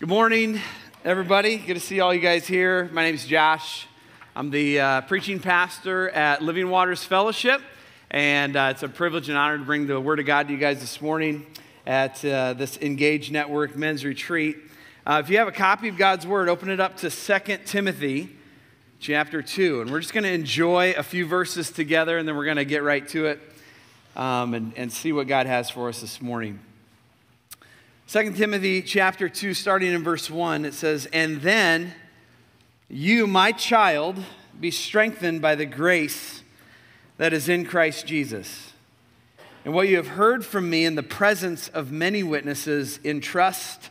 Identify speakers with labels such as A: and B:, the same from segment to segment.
A: Good morning, everybody. Good to see all you guys here. My name is Josh. I'm the uh, preaching pastor at Living Waters Fellowship, and uh, it's a privilege and honor to bring the Word of God to you guys this morning at uh, this Engage Network men's retreat. Uh, if you have a copy of God's Word, open it up to 2 Timothy chapter 2, and we're just going to enjoy a few verses together, and then we're going to get right to it um, and, and see what God has for us this morning. 2 Timothy chapter 2, starting in verse 1, it says, And then you, my child, be strengthened by the grace that is in Christ Jesus. And what you have heard from me in the presence of many witnesses, entrust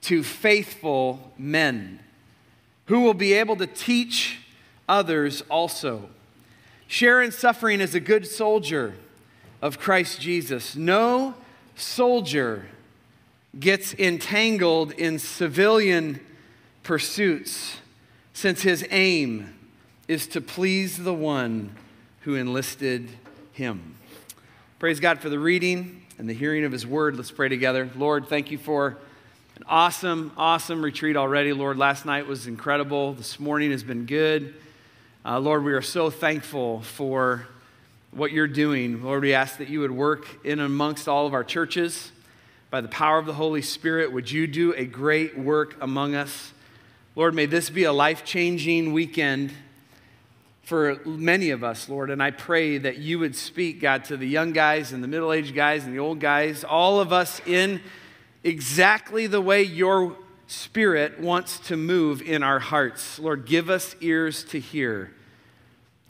A: to faithful men who will be able to teach others also. Share in suffering as a good soldier of Christ Jesus. No soldier gets entangled in civilian pursuits since his aim is to please the one who enlisted him. Praise God for the reading and the hearing of his word. Let's pray together. Lord, thank you for an awesome, awesome retreat already. Lord, last night was incredible. This morning has been good. Uh, Lord, we are so thankful for what you're doing. Lord, we ask that you would work in amongst all of our churches by the power of the Holy Spirit, would you do a great work among us? Lord, may this be a life changing weekend for many of us, Lord. And I pray that you would speak, God, to the young guys and the middle aged guys and the old guys, all of us in exactly the way your spirit wants to move in our hearts. Lord, give us ears to hear.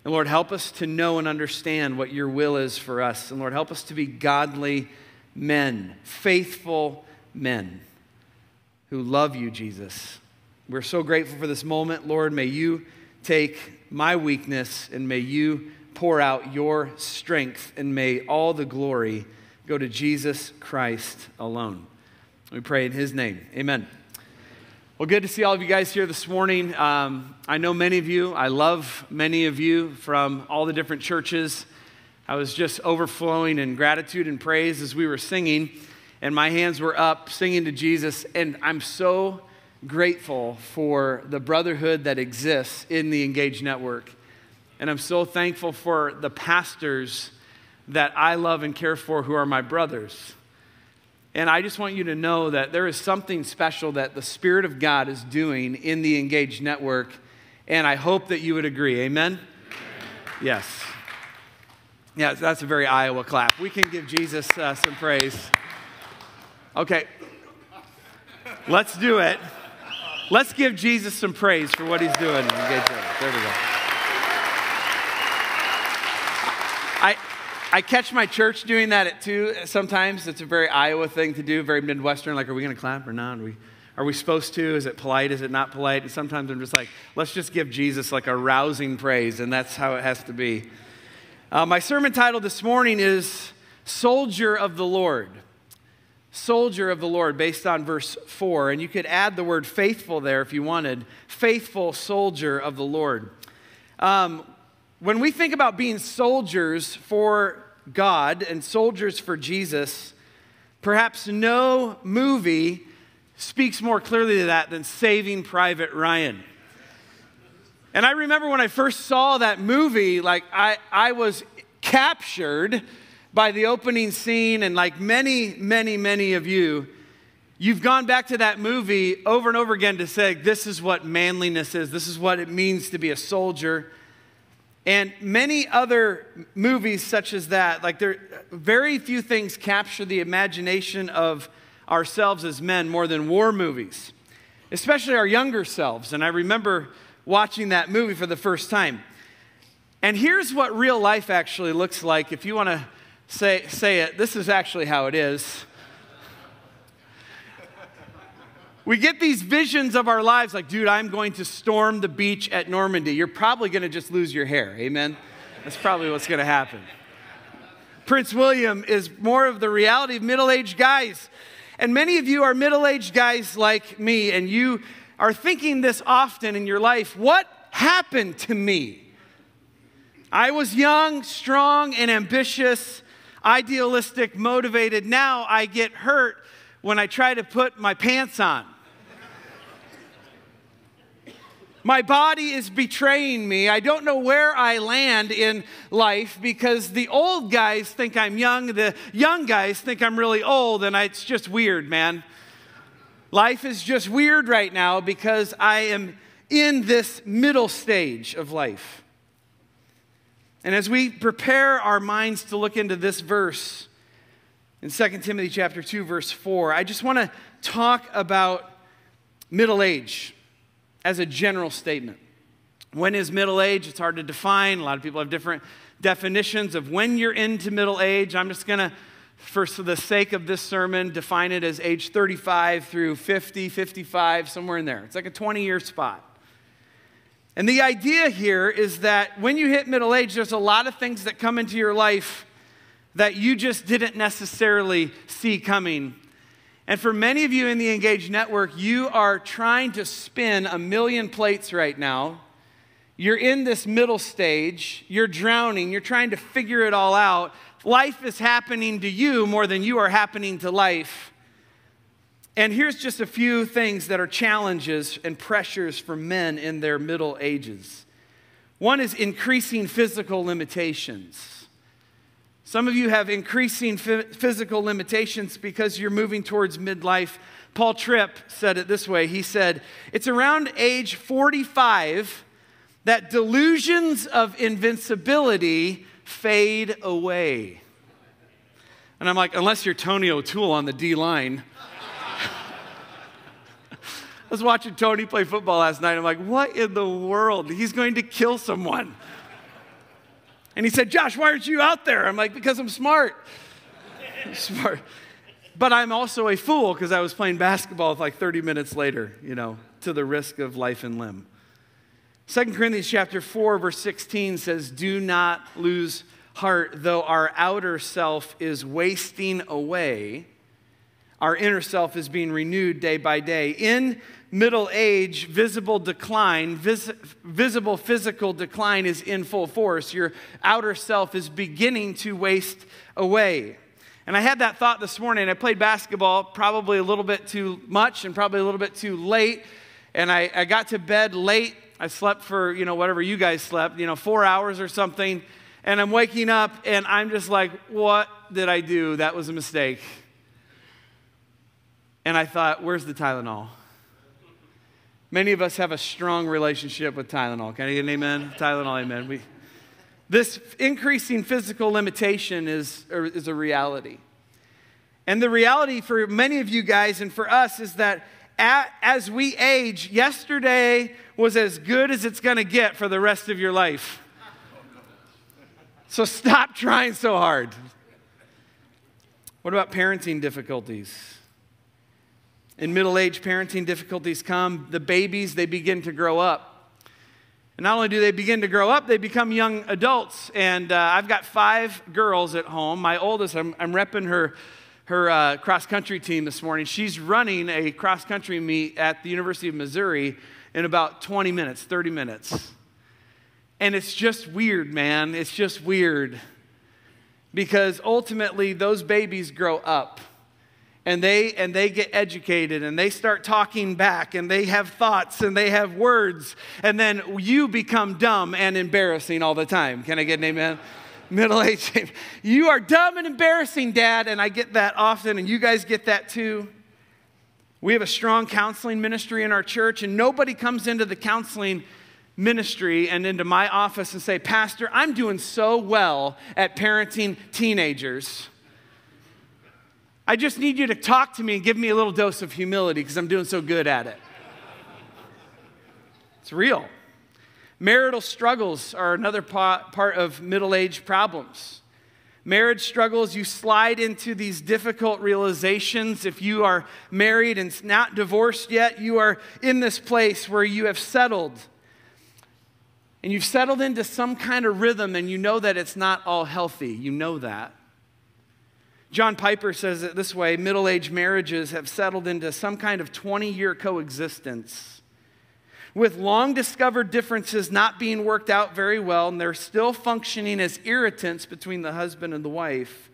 A: And Lord, help us to know and understand what your will is for us. And Lord, help us to be godly men, faithful men who love you, Jesus. We're so grateful for this moment. Lord, may you take my weakness and may you pour out your strength and may all the glory go to Jesus Christ alone. We pray in his name. Amen. Well, good to see all of you guys here this morning. Um, I know many of you, I love many of you from all the different churches. I was just overflowing in gratitude and praise as we were singing, and my hands were up singing to Jesus. And I'm so grateful for the brotherhood that exists in the Engage Network. And I'm so thankful for the pastors that I love and care for who are my brothers. And I just want you to know that there is something special that the Spirit of God is doing in the Engage Network. And I hope that you would agree. Amen? Yes. Yeah, that's a very Iowa clap. We can give Jesus uh, some praise. Okay, let's do it. Let's give Jesus some praise for what he's doing. There we go. I, I catch my church doing that at two sometimes. It's a very Iowa thing to do, very Midwestern. Like, are we going to clap or not? Are we, are we supposed to? Is it polite? Is it not polite? And sometimes I'm just like, let's just give Jesus like a rousing praise, and that's how it has to be. Uh, my sermon title this morning is Soldier of the Lord. Soldier of the Lord, based on verse 4. And you could add the word faithful there if you wanted. Faithful soldier of the Lord. Um, when we think about being soldiers for God and soldiers for Jesus, perhaps no movie speaks more clearly to that than Saving Private Ryan. And I remember when I first saw that movie, like I, I was captured by the opening scene, and like many, many, many of you, you've gone back to that movie over and over again to say, this is what manliness is, this is what it means to be a soldier. And many other movies such as that, like there very few things capture the imagination of ourselves as men more than war movies, especially our younger selves. And I remember watching that movie for the first time. And here's what real life actually looks like. If you want to say, say it, this is actually how it is. We get these visions of our lives like, dude, I'm going to storm the beach at Normandy. You're probably going to just lose your hair. Amen? That's probably what's going to happen. Prince William is more of the reality of middle aged guys. And many of you are middle aged guys like me, and you are thinking this often in your life what happened to me? I was young, strong, and ambitious, idealistic, motivated. Now I get hurt when I try to put my pants on. My body is betraying me. I don't know where I land in life because the old guys think I'm young, the young guys think I'm really old, and I, it's just weird, man. Life is just weird right now because I am in this middle stage of life. And as we prepare our minds to look into this verse in 2 Timothy chapter 2 verse 4, I just want to talk about middle age as a general statement. When is middle age? It's hard to define. A lot of people have different definitions of when you're into middle age. I'm just going to for the sake of this sermon, define it as age 35 through 50, 55, somewhere in there. It's like a 20 year spot. And the idea here is that when you hit middle age, there's a lot of things that come into your life that you just didn't necessarily see coming. And for many of you in the Engage Network, you are trying to spin a million plates right now. You're in this middle stage, you're drowning, you're trying to figure it all out. Life is happening to you more than you are happening to life. And here's just a few things that are challenges and pressures for men in their middle ages. One is increasing physical limitations. Some of you have increasing physical limitations because you're moving towards midlife. Paul Tripp said it this way He said, It's around age 45 that delusions of invincibility fade away. And I'm like, unless you're Tony O'Toole on the D line. I was watching Tony play football last night. I'm like, what in the world? He's going to kill someone. And he said, Josh, why aren't you out there? I'm like, because I'm smart. I'm smart. But I'm also a fool because I was playing basketball like 30 minutes later, you know, to the risk of life and limb. 2 Corinthians chapter 4, verse 16 says, Do not lose heart, though our outer self is wasting away, our inner self is being renewed day by day. In middle age, visible decline, vis- visible physical decline is in full force. Your outer self is beginning to waste away. And I had that thought this morning. I played basketball probably a little bit too much and probably a little bit too late. And I, I got to bed late. I slept for, you know, whatever you guys slept, you know, four hours or something. And I'm waking up and I'm just like, what did I do? That was a mistake. And I thought, where's the Tylenol? Many of us have a strong relationship with Tylenol. Can I get an amen? Tylenol, amen. We, this increasing physical limitation is, is a reality. And the reality for many of you guys and for us is that at, as we age, yesterday was as good as it's going to get for the rest of your life. So stop trying so hard. What about parenting difficulties? In middle age, parenting difficulties come. The babies, they begin to grow up. And not only do they begin to grow up, they become young adults. And uh, I've got five girls at home. My oldest, I'm, I'm repping her, her uh, cross country team this morning. She's running a cross country meet at the University of Missouri in about 20 minutes, 30 minutes. And it's just weird, man. It's just weird. Because ultimately, those babies grow up and they and they get educated and they start talking back and they have thoughts and they have words and then you become dumb and embarrassing all the time can i get an amen middle age you are dumb and embarrassing dad and i get that often and you guys get that too we have a strong counseling ministry in our church and nobody comes into the counseling ministry and into my office and say pastor i'm doing so well at parenting teenagers I just need you to talk to me and give me a little dose of humility because I'm doing so good at it. It's real. Marital struggles are another part of middle age problems. Marriage struggles, you slide into these difficult realizations. If you are married and not divorced yet, you are in this place where you have settled. And you've settled into some kind of rhythm, and you know that it's not all healthy. You know that. John Piper says it this way middle aged marriages have settled into some kind of 20 year coexistence with long discovered differences not being worked out very well, and they're still functioning as irritants between the husband and the wife.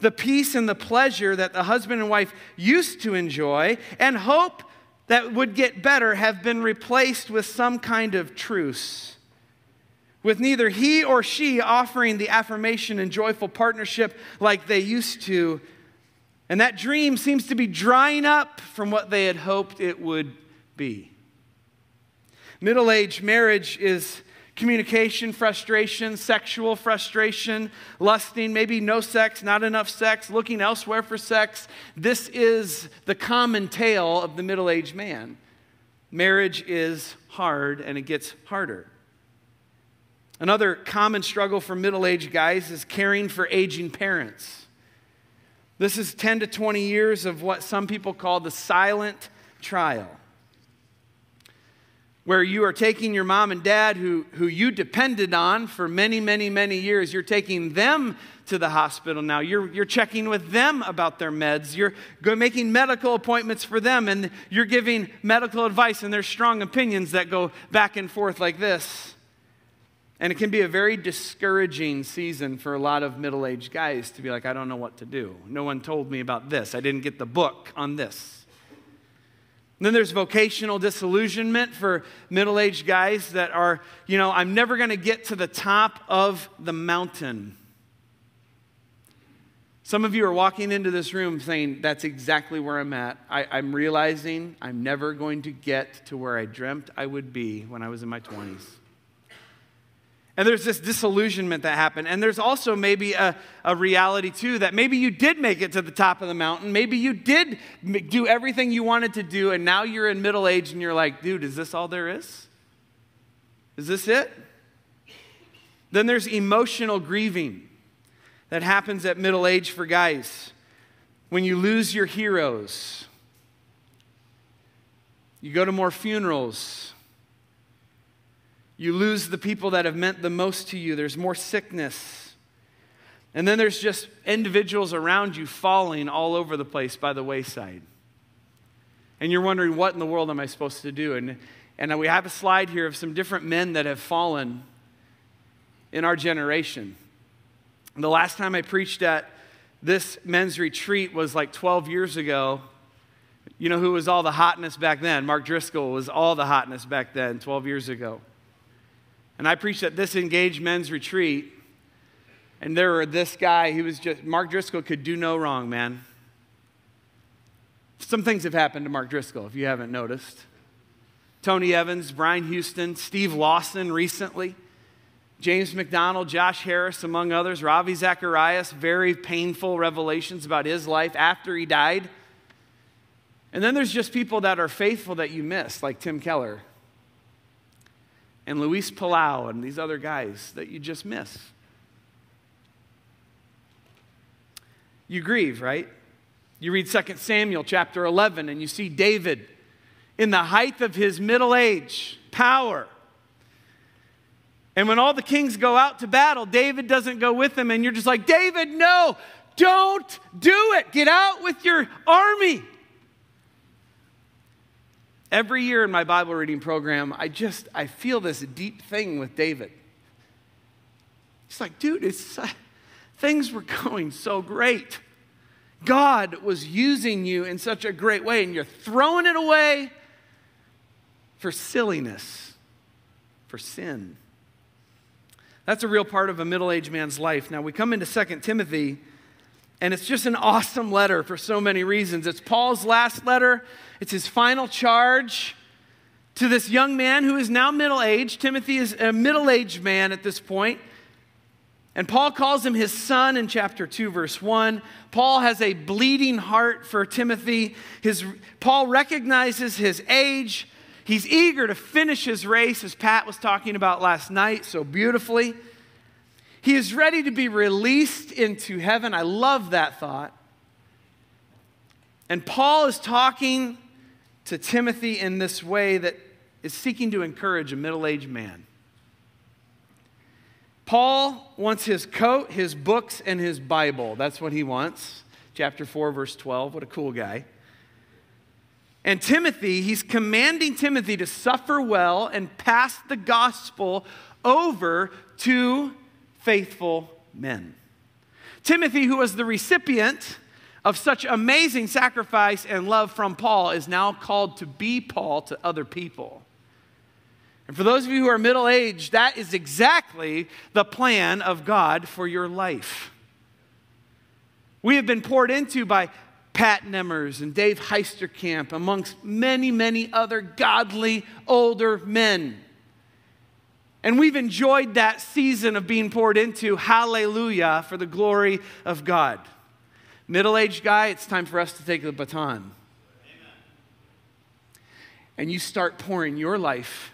A: The peace and the pleasure that the husband and wife used to enjoy and hope that would get better have been replaced with some kind of truce, with neither he or she offering the affirmation and joyful partnership like they used to. And that dream seems to be drying up from what they had hoped it would be. Middle age marriage is communication frustration, sexual frustration, lusting, maybe no sex, not enough sex, looking elsewhere for sex. This is the common tale of the middle aged man. Marriage is hard and it gets harder. Another common struggle for middle aged guys is caring for aging parents. This is 10 to 20 years of what some people call the silent trial where you are taking your mom and dad who, who you depended on for many, many, many years, you're taking them to the hospital now. You're, you're checking with them about their meds. You're making medical appointments for them, and you're giving medical advice, and there's strong opinions that go back and forth like this. And it can be a very discouraging season for a lot of middle aged guys to be like, I don't know what to do. No one told me about this. I didn't get the book on this. Then there's vocational disillusionment for middle aged guys that are, you know, I'm never going to get to the top of the mountain. Some of you are walking into this room saying, That's exactly where I'm at. I, am realizing I'm never going to get to where I dreamt I would be when I was in my 20s. And there's this disillusionment that happened. And there's also maybe a, a reality, too, that maybe you did make it to the top of the mountain. Maybe you did do everything you wanted to do, and now you're in middle age and you're like, dude, is this all there is? Is this it? Then there's emotional grieving that happens at middle age for guys. When you lose your heroes, you go to more funerals you lose the people that have meant the most to you. There's more sickness. And then there's just individuals around you falling all over the place by the wayside. And you're wondering, what in the world am I supposed to do? And, and we have a slide here of some different men that have fallen in our generation. The last time I preached at this men's retreat was like 12 years ago. You know who was all the hotness back then? Mark Driscoll was all the hotness back then, 12 years ago. And I preached at this Engage men's retreat, and there were this guy, he was just, Mark Driscoll could do no wrong, man. Some things have happened to Mark Driscoll, if you haven't noticed. Tony Evans, Brian Houston, Steve Lawson recently, James MacDonald, Josh Harris, among others, Ravi Zacharias, very painful revelations about his life after he died. And then there's just people that are faithful that you miss, like Tim Keller and Luis Palau and these other guys that you just miss. You grieve, right? You read 2 Samuel chapter 11 and you see David in the height of his middle age, power. And when all the kings go out to battle, David doesn't go with them, and you're just like, David, no, don't do it. Get out with your army. Every year in my Bible reading program, I just I feel this deep thing with David. It's like, dude, it's things were going so great. God was using you in such a great way, and you're throwing it away for silliness, for sin. That's a real part of a middle aged man's life. Now, we come into 2 Timothy, and it's just an awesome letter for so many reasons. It's Paul's last letter, it's his final charge to this young man who is now middle aged. Timothy is a middle aged man at this point. And Paul calls him his son in chapter 2, verse 1. Paul has a bleeding heart for Timothy. His, Paul recognizes his age. He's eager to finish his race, as Pat was talking about last night so beautifully. He is ready to be released into heaven. I love that thought. And Paul is talking to Timothy in this way that is seeking to encourage a middle aged man. Paul wants his coat, his books, and his Bible. That's what he wants. Chapter 4, verse 12. What a cool guy. And Timothy, he's commanding Timothy to suffer well and pass the gospel over to faithful men. Timothy, who was the recipient of such amazing sacrifice and love from Paul is now called to be Paul to other people. And for those of you who are middle aged, that is exactly the plan of God for your life. We have been poured into by Pat Nemmers and Dave Heisterkamp, amongst many, many other godly older men. And we've enjoyed that season of being poured into. Hallelujah for the glory of God. Middle aged guy, it's time for us to take the baton. Amen. And you start pouring your life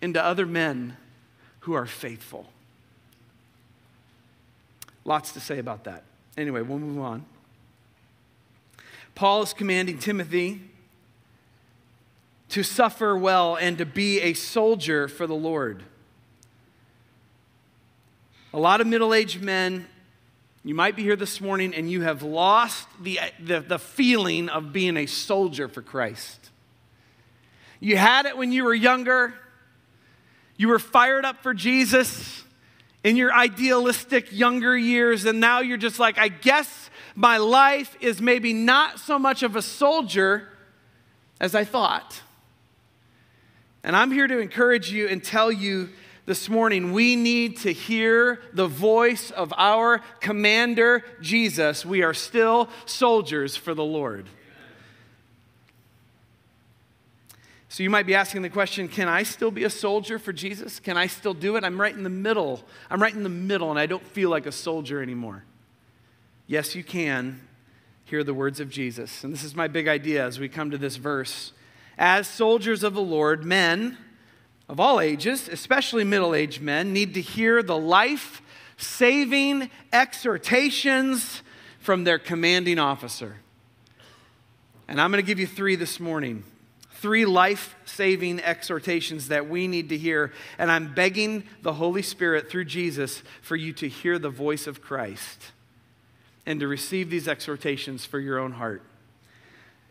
A: into other men who are faithful. Lots to say about that. Anyway, we'll move on. Paul is commanding Timothy to suffer well and to be a soldier for the Lord. A lot of middle aged men you might be here this morning and you have lost the, the, the, feeling of being a soldier for Christ. You had it when you were younger, you were fired up for Jesus in your idealistic younger years, and now you're just like, I guess my life is maybe not so much of a soldier as I thought. And I'm here to encourage you and tell you this morning, we need to hear the voice of our commander, Jesus. We are still soldiers for the Lord. So you might be asking the question can I still be a soldier for Jesus? Can I still do it? I'm right in the middle. I'm right in the middle, and I don't feel like a soldier anymore. Yes, you can hear the words of Jesus. And this is my big idea as we come to this verse. As soldiers of the Lord, men, of all ages, especially middle aged men, need to hear the life saving exhortations from their commanding officer. And I'm going to give you three this morning. Three life saving exhortations that we need to hear. And I'm begging the Holy Spirit through Jesus for you to hear the voice of Christ and to receive these exhortations for your own heart.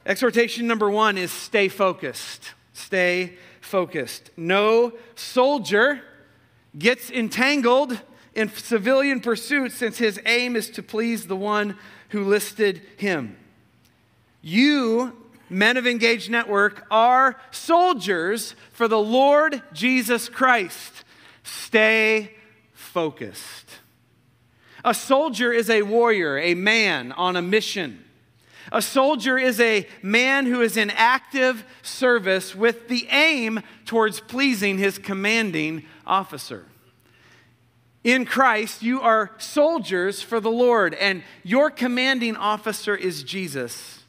A: Exhortation number one is stay focused. Stay focused. No soldier gets entangled in civilian pursuits since his aim is to please the one who listed him. You, men of Engage Network, are soldiers for the Lord Jesus Christ. Stay focused. A soldier is a warrior, a man on a mission. A soldier is a man who is in active service with the aim towards pleasing his commanding officer. In Christ, you are soldiers for the Lord, and your commanding officer is Jesus.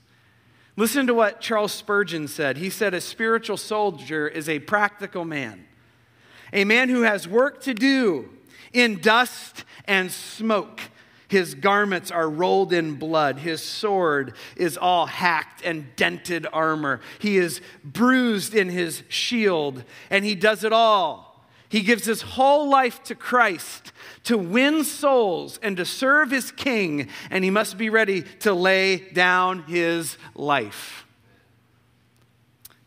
A: Listen to what Charles Spurgeon said. He said, A spiritual soldier is a practical man, a man who has work to do in dust and smoke his garments are rolled in blood. His sword is all hacked and dented armor. He is bruised in his shield, and he does it all. He gives his whole life to Christ to win souls and to serve his king, and he must be ready to lay down his life.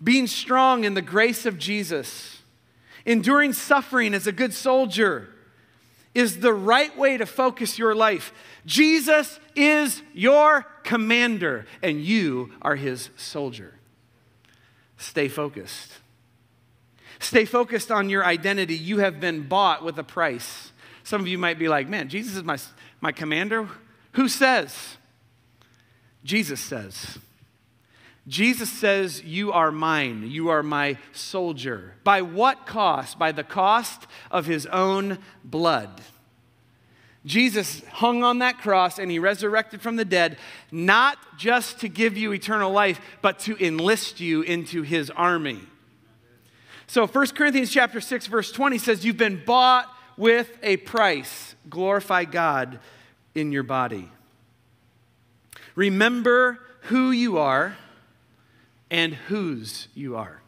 A: Being strong in the grace of Jesus, enduring suffering as a good soldier is the right way to focus your life. Jesus is your commander, and you are his soldier. Stay focused. Stay focused on your identity. You have been bought with a price. Some of you might be like, man, Jesus is my, my commander. Who says? Jesus says. Jesus says, You are mine. You are my soldier. By what cost? By the cost of his own blood. Jesus hung on that cross and he resurrected from the dead, not just to give you eternal life, but to enlist you into his army. So 1 Corinthians chapter 6 verse 20 says you've been bought with a price. Glorify God in your body. Remember who you are and whose you are.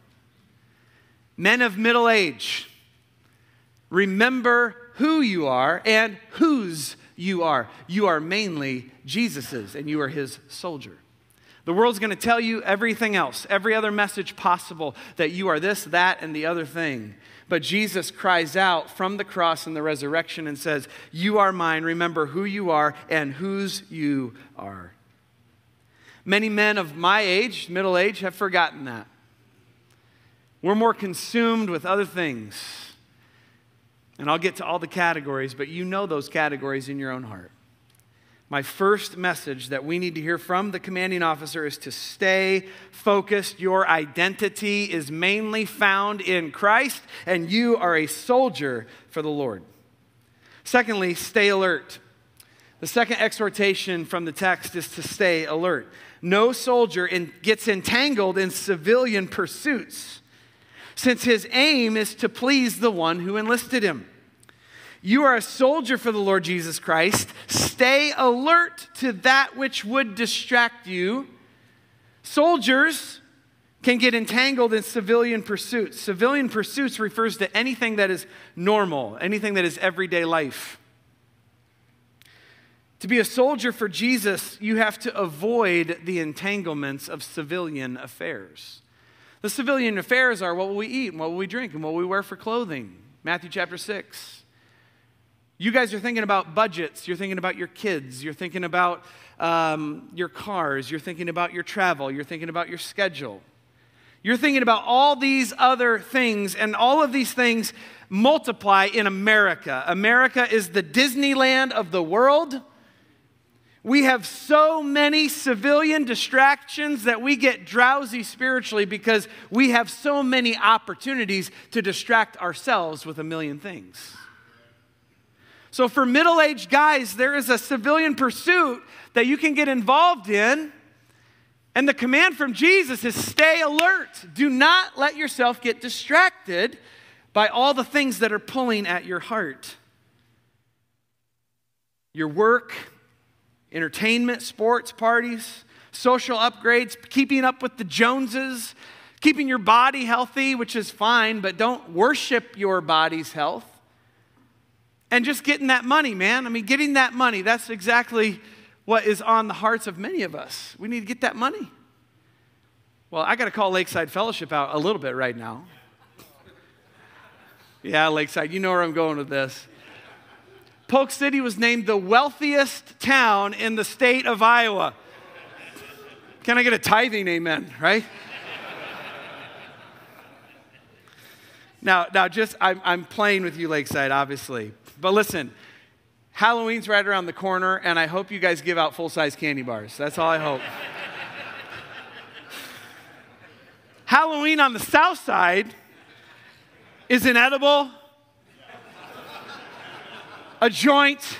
A: Men of middle age, remember who you are and whose you are. You are mainly Jesus's, and you are his soldier. The world's going to tell you everything else, every other message possible, that you are this, that, and the other thing. But Jesus cries out from the cross and the resurrection and says, You are mine. Remember who you are and whose you are. Many men of my age, middle age, have forgotten that. We're more consumed with other things. And I'll get to all the categories, but you know those categories in your own heart. My first message that we need to hear from the commanding officer is to stay focused. Your identity is mainly found in Christ, and you are a soldier for the Lord. Secondly, stay alert. The second exhortation from the text is to stay alert. No soldier in, gets entangled in civilian pursuits, since his aim is to please the one who enlisted him. You are a soldier for the Lord Jesus Christ. Stay alert to that which would distract you. Soldiers can get entangled in civilian pursuits. Civilian pursuits refers to anything that is normal, anything that is everyday life. To be a soldier for Jesus, you have to avoid the entanglements of civilian affairs. The civilian affairs are what will we eat and what will we drink and what will we wear for clothing. Matthew chapter 6. You guys are thinking about budgets. You're thinking about your kids. You're thinking about um, your cars. You're thinking about your travel. You're thinking about your schedule. You're thinking about all these other things, and all of these things multiply in America. America is the Disneyland of the world. We have so many civilian distractions that we get drowsy spiritually because we have so many opportunities to distract ourselves with a million things. So, for middle aged guys, there is a civilian pursuit that you can get involved in. And the command from Jesus is stay alert. Do not let yourself get distracted by all the things that are pulling at your heart. Your work, entertainment, sports, parties, social upgrades, keeping up with the Joneses, keeping your body healthy, which is fine, but don't worship your body's health and just getting that money, man. I mean, getting that money, that's exactly what is on the hearts of many of us. We need to get that money. Well, I got to call Lakeside Fellowship out a little bit right now. Yeah, Lakeside, you know where I'm going with this. Polk City was named the wealthiest town in the state of Iowa. Can I get a tithing amen, right? now, now just, I'm, I'm playing with you, Lakeside, obviously. But listen, Halloween's right around the corner, and I hope you guys give out full size candy bars. That's all I hope. Halloween on the south side is an edible, a joint,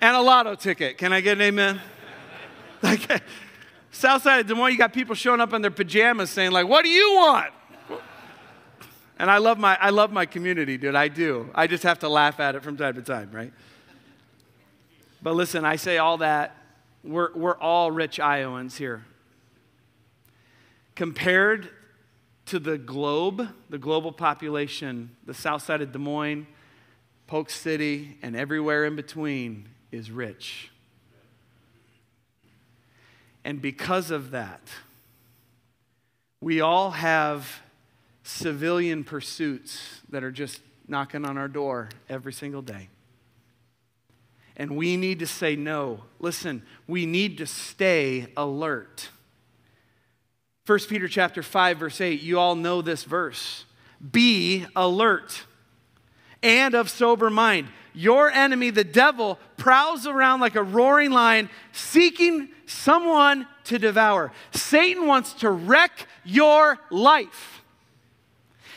A: and a lotto ticket. Can I get an amen? Like, south side of Des Moines, you got people showing up in their pajamas saying, like, what do you want? And I love my, I love my community, dude. I do. I just have to laugh at it from time to time, right? But listen, I say all that. We're, we're all rich Iowans here. Compared to the globe, the global population, the south side of Des Moines, Polk City, and everywhere in between is rich. And because of that, we all have civilian pursuits that are just knocking on our door every single day. And we need to say no. Listen, we need to stay alert. 1 Peter chapter 5 verse 8, you all know this verse. Be alert and of sober mind. Your enemy, the devil, prowls around like a roaring lion seeking someone to devour. Satan wants to wreck your life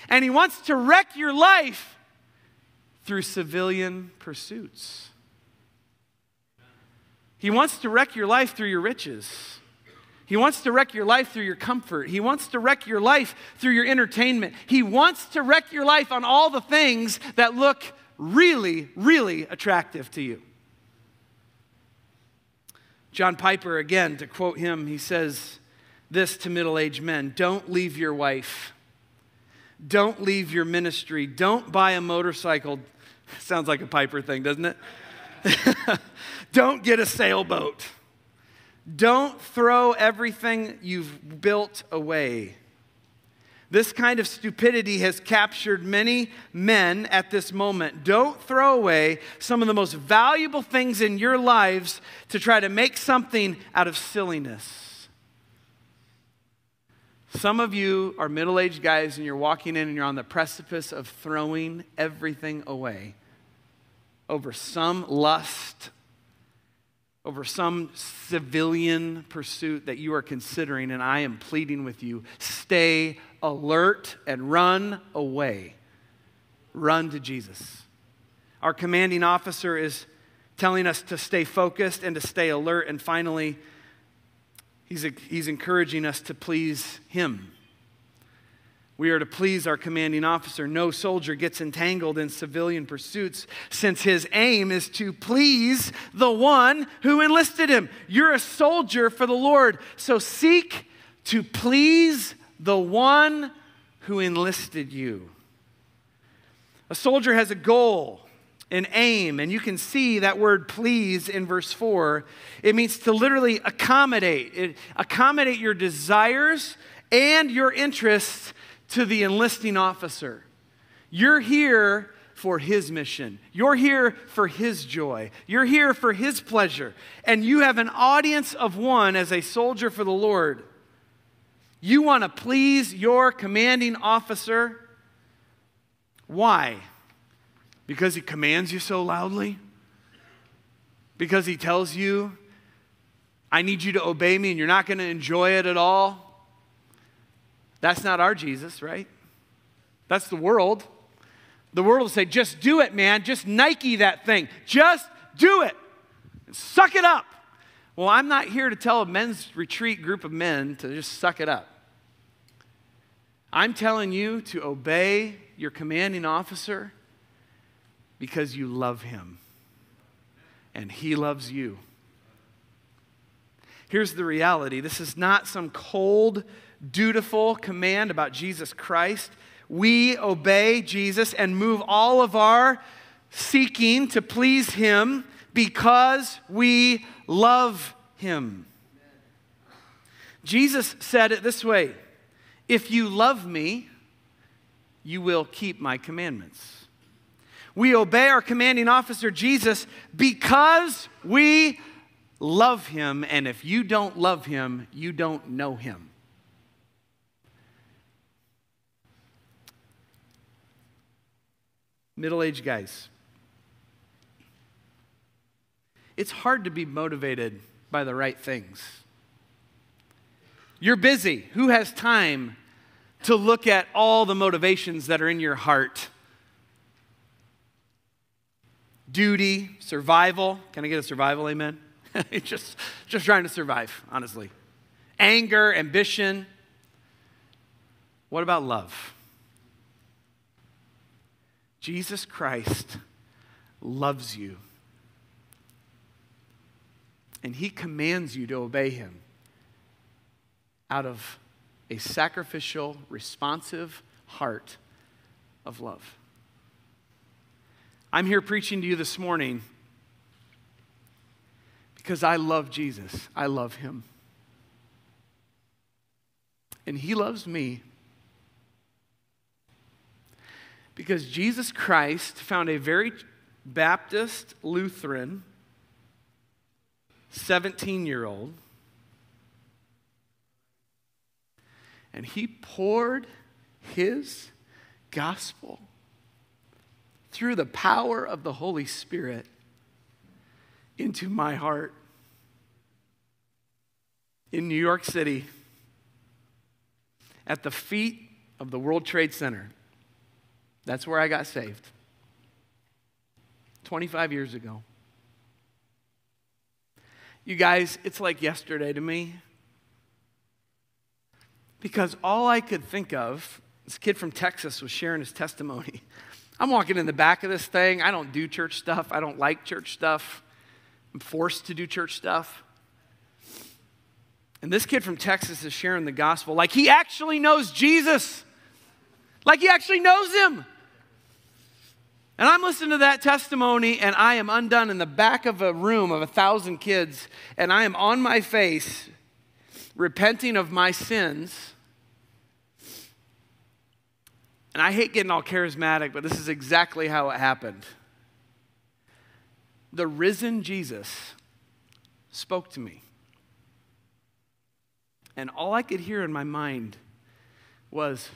A: and he wants to wreck your life through civilian pursuits. He wants to wreck your life through your riches. He wants to wreck your life through your comfort. He wants to wreck your life through your entertainment. He wants to wreck your life on all the things that look really, really attractive to you. John Piper, again, to quote him, he says this to middle aged men Don't leave your wife don't leave your ministry. Don't buy a motorcycle. Sounds like a Piper thing, doesn't it? Don't get a sailboat. Don't throw everything you've built away. This kind of stupidity has captured many men at this moment. Don't throw away some of the most valuable things in your lives to try to make something out of silliness. Some of you are middle aged guys and you're walking in and you're on the precipice of throwing everything away over some lust over some civilian pursuit that you are considering, and I am pleading with you stay alert and run away. Run to Jesus. Our commanding officer is telling us to stay focused and to stay alert. And finally, he's, he's encouraging us to please him. We are to please our commanding officer. No soldier gets entangled in civilian pursuits since his aim is to please the one who enlisted him. You're a soldier for the Lord, so seek to please the one who enlisted you. A soldier has a goal, an aim, and you can see that word please in verse 4. It means to literally accommodate, it, accommodate your desires and your interests to the enlisting officer. You're here for his mission. You're here for his joy. You're here for his pleasure. And you have an audience of one as a soldier for the Lord. You want to please your commanding officer. Why? Because he commands you so loudly? Because he tells you, I need you to obey me and you're not going to enjoy it at all? That's not our Jesus, right? That's the world. The world will say, just do it, man. Just Nike that thing. Just do it. Suck it up. Well, I'm not here to tell a men's retreat group of men to just suck it up. I'm telling you to obey your commanding officer because you love him and he loves you. Here's the reality this is not some cold, dutiful command about Jesus Christ. We obey Jesus and move all of our seeking to please Him because we love Him. Jesus said it this way If you love me, you will keep my commandments. We obey our commanding officer, Jesus, because we love him. And if you don't love him, you don't know him. Middle aged guys. It's hard to be motivated by the right things. You're busy. Who has time to look at all the motivations that are in your heart? Duty, survival. Can I get a survival amen? just, just trying to survive, honestly. Anger, ambition. What about love? Jesus Christ loves you. And he commands you to obey him out of a sacrificial, responsive heart of love. I'm here preaching to you this morning because I love Jesus. I love him. And he loves me Because Jesus Christ found a very Baptist Lutheran 17 year old, and he poured his gospel through the power of the Holy Spirit into my heart in New York City at the feet of the World Trade Center. That's where I got saved 25 years ago. You guys, it's like yesterday to me. Because all I could think of, this kid from Texas was sharing his testimony. I'm walking in the back of this thing. I don't do church stuff. I don't like church stuff. I'm forced to do church stuff. And this kid from Texas is sharing the gospel like he actually knows Jesus, like he actually knows him. And I'm listening to that testimony, and I am undone in the back of a room of a thousand kids, and I am on my face repenting of my sins. And I hate getting all charismatic, but this is exactly how it happened. The risen Jesus spoke to me. And all I could hear in my mind was,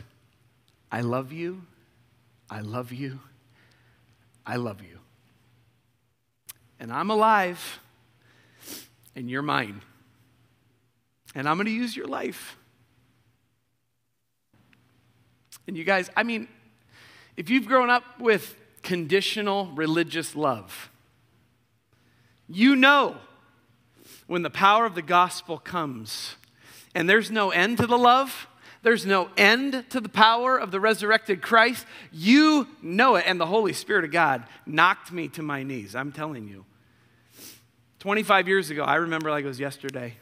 A: I love you, I love you, I love you. And I'm alive, and you're mine. And I'm going to use your life. And you guys, I mean, if you've grown up with conditional religious love, you know when the power of the gospel comes and there's no end to the love, there's no end to the power of the resurrected Christ, you know it. And the Holy Spirit of God knocked me to my knees. I'm telling you. 25 years ago, I remember like it was yesterday.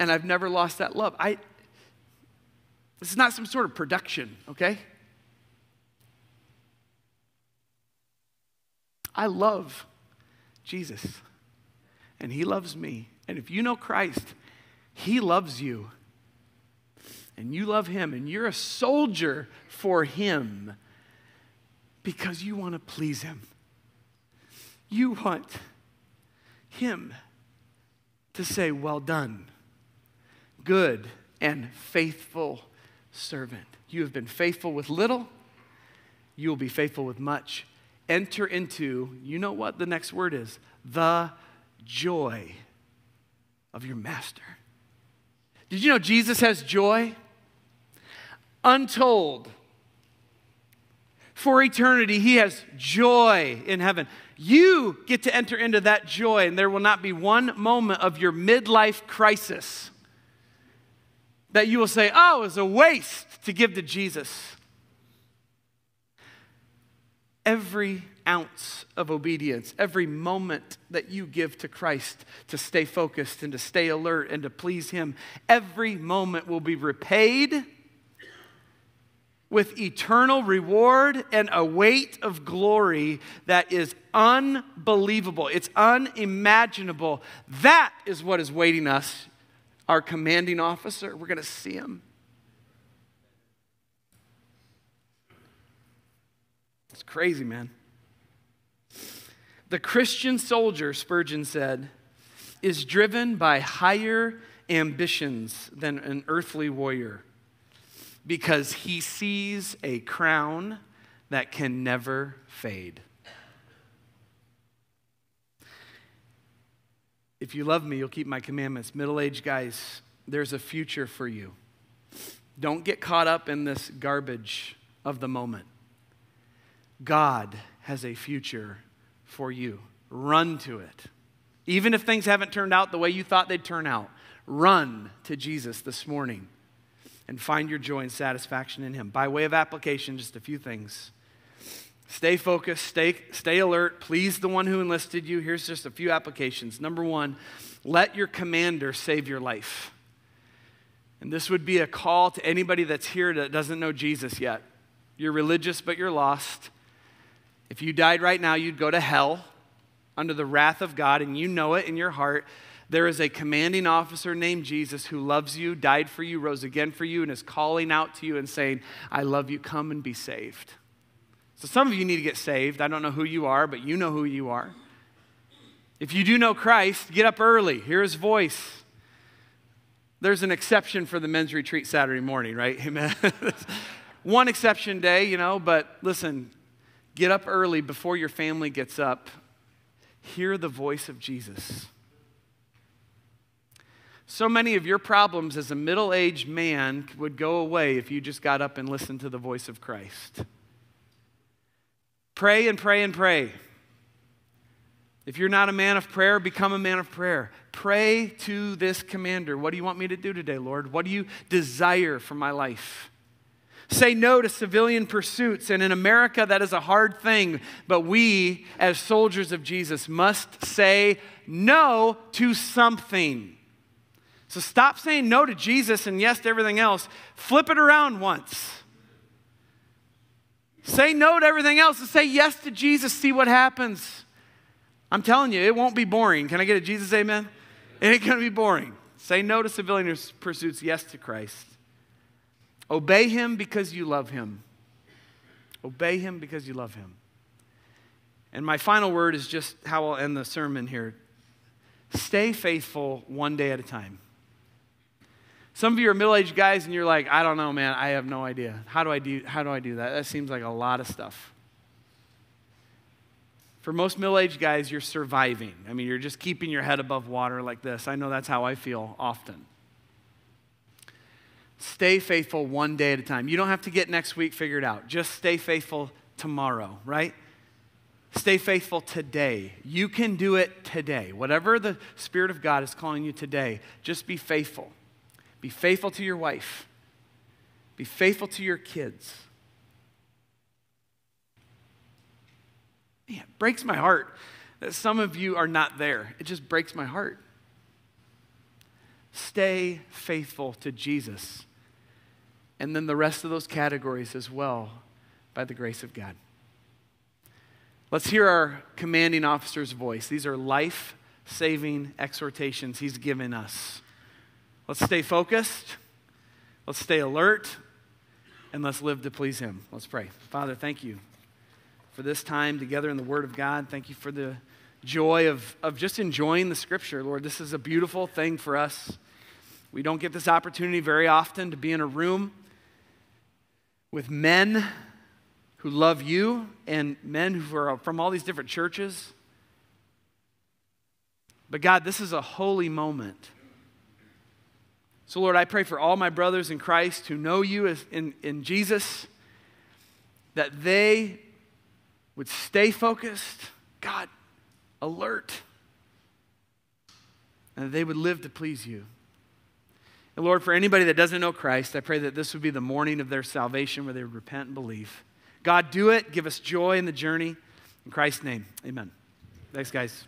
A: And I've never lost that love. I, this is not some sort of production, okay? I love Jesus, and He loves me. And if you know Christ, He loves you, and you love Him, and you're a soldier for Him because you want to please Him. You want Him to say, Well done, good and faithful servant. You have been faithful with little, you will be faithful with much. Enter into, you know what the next word is? The joy of your master. Did you know Jesus has joy? Untold. For eternity, he has joy in heaven. You get to enter into that joy, and there will not be one moment of your midlife crisis that you will say, oh, it was a waste to give to Jesus. Every ounce of obedience, every moment that you give to Christ to stay focused and to stay alert and to please Him, every moment will be repaid with eternal reward and a weight of glory that is unbelievable. It's unimaginable. That is what is waiting us our commanding officer. We're going to see him. It's crazy, man. The Christian soldier, Spurgeon said, is driven by higher ambitions than an earthly warrior because he sees a crown that can never fade. If you love me, you'll keep my commandments. Middle aged guys, there's a future for you. Don't get caught up in this garbage of the moment. God has a future for you. Run to it. Even if things haven't turned out the way you thought they'd turn out, run to Jesus this morning and find your joy and satisfaction in Him. By way of application, just a few things. Stay focused, stay, stay alert, please the one who enlisted you. Here's just a few applications. Number one, let your commander save your life. And this would be a call to anybody that's here that doesn't know Jesus yet. You're religious, but you're lost. If you died right now, you'd go to hell under the wrath of God, and you know it in your heart. There is a commanding officer named Jesus who loves you, died for you, rose again for you, and is calling out to you and saying, I love you, come and be saved. So some of you need to get saved. I don't know who you are, but you know who you are. If you do know Christ, get up early, hear his voice. There's an exception for the men's retreat Saturday morning, right? Amen. One exception day, you know, but listen, get up early before your family gets up. Hear the voice of Jesus. So many of your problems as a middle aged man would go away if you just got up and listened to the voice of Christ. Pray and pray and pray. If you're not a man of prayer, become a man of prayer. Pray to this commander. What do you want me to do today, Lord? What do you desire for my life? Say no to civilian pursuits. And in America, that is a hard thing. But we, as soldiers of Jesus, must say no to something. So stop saying no to Jesus and yes to everything else. Flip it around once. Say no to everything else and say yes to Jesus, see what happens. I'm telling you, it won't be boring. Can I get a Jesus amen? It ain't going to be boring. Say no to civilian pursuits, yes to Christ. Obey him because you love him. Obey him because you love him. And my final word is just how I'll end the sermon here. Stay faithful one day at a time. Some of you are middle-aged guys and you're like, I don't know, man, I have no idea. How do I do how do I do that? That seems like a lot of stuff. For most middle-aged guys, you're surviving. I mean, you're just keeping your head above water like this. I know that's how I feel often. Stay faithful one day at a time. You don't have to get next week figured out. Just stay faithful tomorrow, right? Stay faithful today. You can do it today. Whatever the Spirit of God is calling you today, just be faithful. Be faithful to your wife. Be faithful to your kids. Man, it breaks my heart that some of you are not there. It just breaks my heart. Stay faithful to Jesus. And then the rest of those categories as well by the grace of God. Let's hear our commanding officer's voice. These are life saving exhortations he's given us. Let's stay focused, let's stay alert, and let's live to please him. Let's pray. Father, thank you for this time together in the Word of God. Thank you for the joy of, of just enjoying the Scripture, Lord. This is a beautiful thing for us. We don't get this opportunity very often to be in a room with men who love you and men who are from all these different churches. But God, this is a holy moment. So, Lord, I pray for all my brothers in Christ who know you as in, in Jesus, that they would stay focused, God, alert, and they would live to please you. And Lord, for anybody that doesn't know Christ, I pray that this would be the morning of their salvation where they would repent and believe. God, do it. Give us joy in the journey. In Christ's name, amen. Thanks, guys.